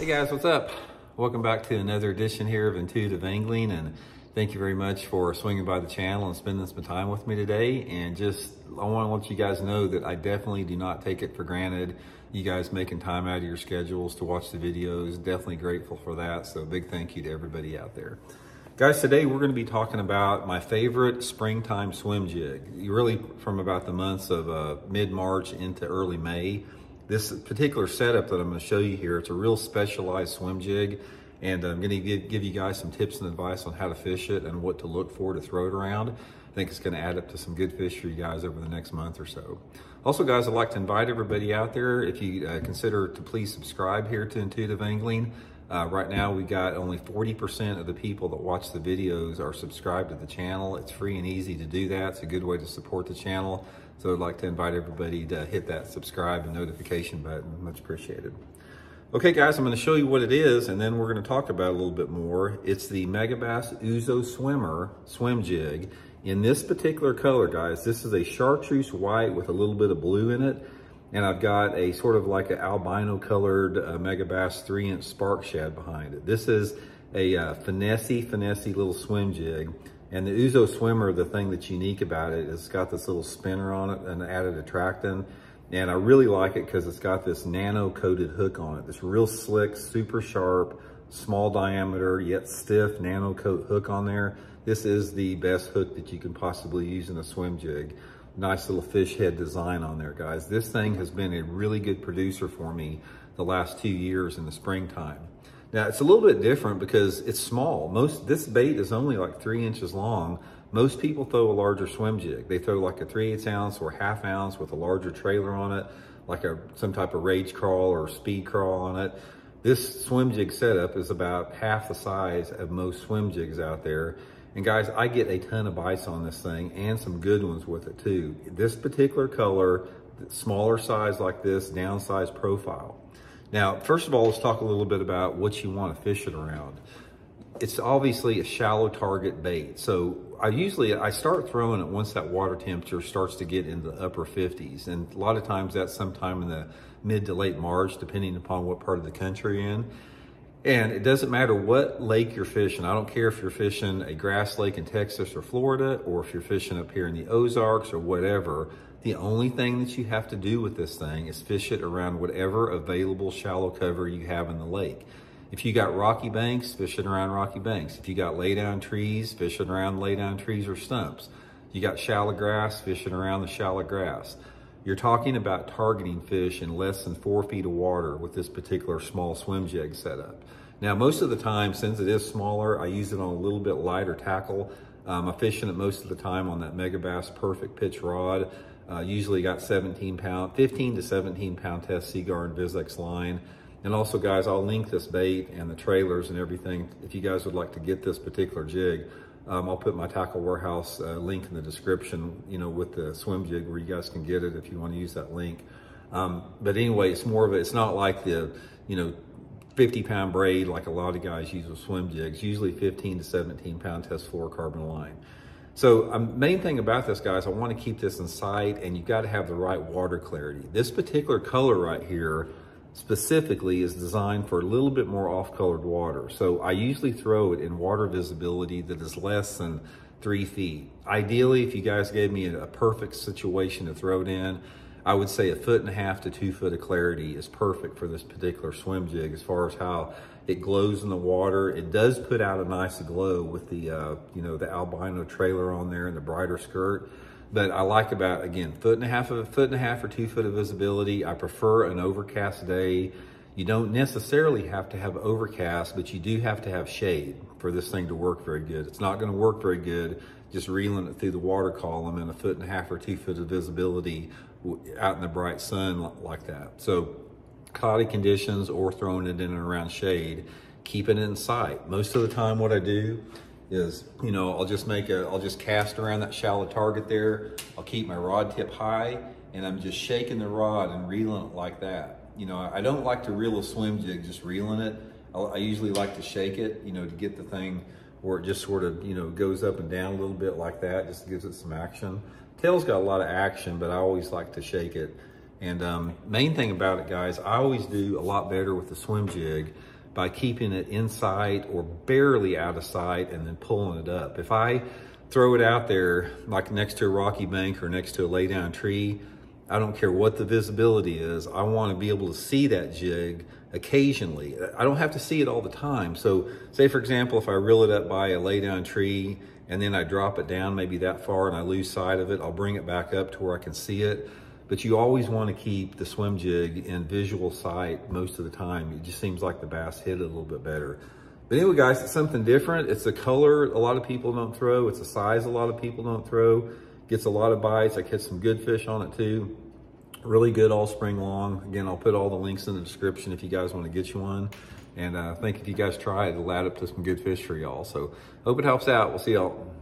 Hey guys, what's up? Welcome back to another edition here of Intuitive Angling and thank you very much for swinging by the channel and spending some time with me today. And just, I want to let you guys know that I definitely do not take it for granted. You guys making time out of your schedules to watch the videos, definitely grateful for that. So big thank you to everybody out there. Guys, today we're going to be talking about my favorite springtime swim jig. Really from about the months of uh, mid-March into early May. This particular setup that I'm going to show you here, it's a real specialized swim jig. And I'm going to give, give you guys some tips and advice on how to fish it and what to look for to throw it around. I think it's going to add up to some good fish for you guys over the next month or so. Also, guys, I'd like to invite everybody out there, if you uh, consider to please subscribe here to Intuitive Angling. Uh, right now, we got only 40% of the people that watch the videos are subscribed to the channel. It's free and easy to do that. It's a good way to support the channel. So I'd like to invite everybody to hit that subscribe and notification button. Much appreciated. Okay guys, I'm gonna show you what it is and then we're gonna talk about a little bit more. It's the Megabass Uzo Swimmer swim jig. In this particular color, guys, this is a chartreuse white with a little bit of blue in it. And I've got a sort of like an albino colored uh, Megabass three inch spark shad behind it. This is a uh, finessey, finessey little swim jig. And the Uzo Swimmer, the thing that's unique about it is it's got this little spinner on it and added attractant. And I really like it because it's got this nano coated hook on it. This real slick, super sharp, small diameter, yet stiff nano coat hook on there. This is the best hook that you can possibly use in a swim jig. Nice little fish head design on there, guys. This thing has been a really good producer for me the last two years in the springtime. Now it's a little bit different because it's small. Most This bait is only like three inches long. Most people throw a larger swim jig. They throw like a 3 8 ounce or half ounce with a larger trailer on it, like a some type of rage crawl or speed crawl on it. This swim jig setup is about half the size of most swim jigs out there. And guys, I get a ton of bites on this thing and some good ones with it too. This particular color, smaller size like this, downsized profile. Now, first of all, let's talk a little bit about what you want to fish it around. It's obviously a shallow target bait. So I usually, I start throwing it once that water temperature starts to get into the upper 50s. And a lot of times that's sometime in the mid to late March, depending upon what part of the country you're in. And it doesn't matter what lake you're fishing. I don't care if you're fishing a grass lake in Texas or Florida, or if you're fishing up here in the Ozarks or whatever. The only thing that you have to do with this thing is fish it around whatever available shallow cover you have in the lake. If you got rocky banks, fish it around rocky banks. If you got lay down trees, fish it around lay down trees or stumps. You got shallow grass, fishing around the shallow grass. You're talking about targeting fish in less than four feet of water with this particular small swim jig setup. Now, most of the time, since it is smaller, I use it on a little bit lighter tackle. Um, I'm fishing it most of the time on that Megabass Perfect Pitch rod. Uh, usually got 17 pound, 15 to 17 pound test Seaguar InvizX line. And also guys, I'll link this bait and the trailers and everything. If you guys would like to get this particular jig, um, I'll put my Tackle Warehouse uh, link in the description, you know, with the swim jig where you guys can get it if you want to use that link. Um, but anyway, it's more of a, it's not like the, you know, 50 pound braid like a lot of guys use with swim jigs, usually 15 to 17 pound test fluorocarbon line. So um, main thing about this, guys, I want to keep this in sight and you've got to have the right water clarity. This particular color right here specifically is designed for a little bit more off-colored water. So I usually throw it in water visibility that is less than three feet. Ideally, if you guys gave me a, perfect situation to throw it in, I would say a foot and a half to two foot of clarity is perfect for this particular swim jig as far as how it glows in the water. It does put out a nice glow with the, uh, you know, the albino trailer on there and the brighter skirt. But I like about, again, foot and a half of a foot and a half or two foot of visibility. I prefer an overcast day. You don't necessarily have to have overcast, but you do have to have shade for this thing to work very good. It's not gonna work very good just reeling it through the water column in a foot and a half or two foot of visibility out in the bright sun like that. So cloudy conditions or throwing it in and around shade, keeping it in sight. Most of the time what I do is, you know, I'll just make a, I'll just cast around that shallow target there. I'll keep my rod tip high and I'm just shaking the rod and reeling it like that. You know, I don't like to reel a swim jig, just reeling it. I usually like to shake it, you know, to get the thing where it just sort of, you know, goes up and down a little bit like that, just gives it some action. Tail's got a lot of action, but I always like to shake it And um, main thing about it, guys, I always do a lot better with the swim jig by keeping it in sight or barely out of sight and then pulling it up. If I throw it out there like next to a rocky bank or next to a lay down tree, I don't care what the visibility is. I want to be able to see that jig occasionally. I don't have to see it all the time. So say for example, if I reel it up by a lay down tree and then I drop it down maybe that far and I lose sight of it, I'll bring it back up to where I can see it. But you always want to keep the swim jig in visual sight most of the time. It just seems like the bass hit it a little bit better. But anyway, guys, it's something different. It's a color a lot of people don't throw. It's a size a lot of people don't throw. Gets a lot of bites. I catch some good fish on it too. Really good all spring long. Again, I'll put all the links in the description if you guys want to get you one. And uh, I think if you guys try it, it'll add up to some good fish for y'all. So hope it helps out. We'll see y'all.